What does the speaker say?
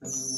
Música